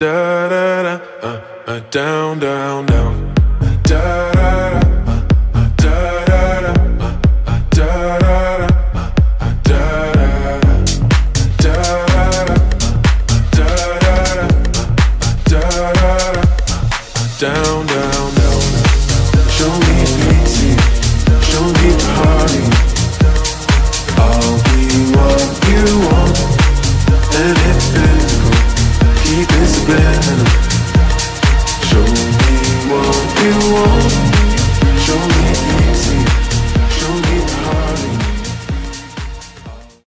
da da da uh, uh, down down down Da da da da Down, down. better. Show me what you want.